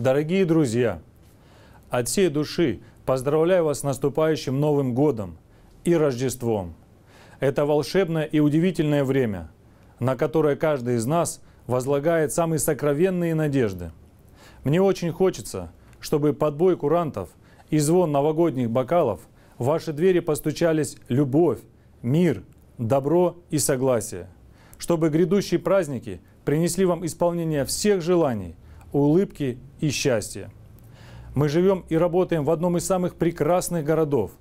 Дорогие друзья, от всей души поздравляю вас с наступающим Новым Годом и Рождеством. Это волшебное и удивительное время, на которое каждый из нас возлагает самые сокровенные надежды. Мне очень хочется, чтобы под бой курантов и звон новогодних бокалов в ваши двери постучались любовь, мир, добро и согласие, чтобы грядущие праздники принесли вам исполнение всех желаний, улыбки и счастья. Мы живем и работаем в одном из самых прекрасных городов.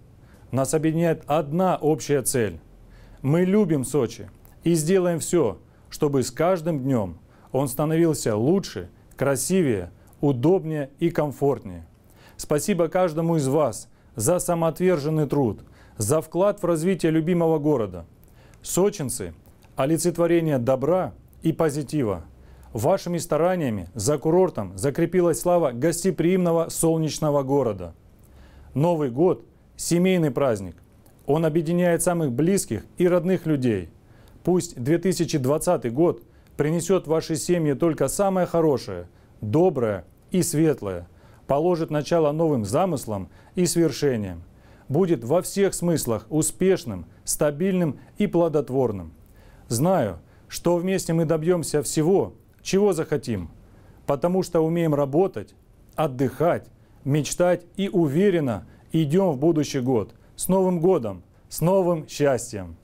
Нас объединяет одна общая цель. Мы любим Сочи и сделаем все, чтобы с каждым днем он становился лучше, красивее, удобнее и комфортнее. Спасибо каждому из вас за самоотверженный труд, за вклад в развитие любимого города. Сочинцы – олицетворение добра и позитива. Вашими стараниями за курортом закрепилась слава гостеприимного солнечного города. Новый год – семейный праздник. Он объединяет самых близких и родных людей. Пусть 2020 год принесет в ваши семьи только самое хорошее, доброе и светлое, положит начало новым замыслам и свершениям, будет во всех смыслах успешным, стабильным и плодотворным. Знаю, что вместе мы добьемся всего, чего захотим, потому что умеем работать, отдыхать, мечтать и уверенно идем в будущий год. С Новым годом, с новым счастьем!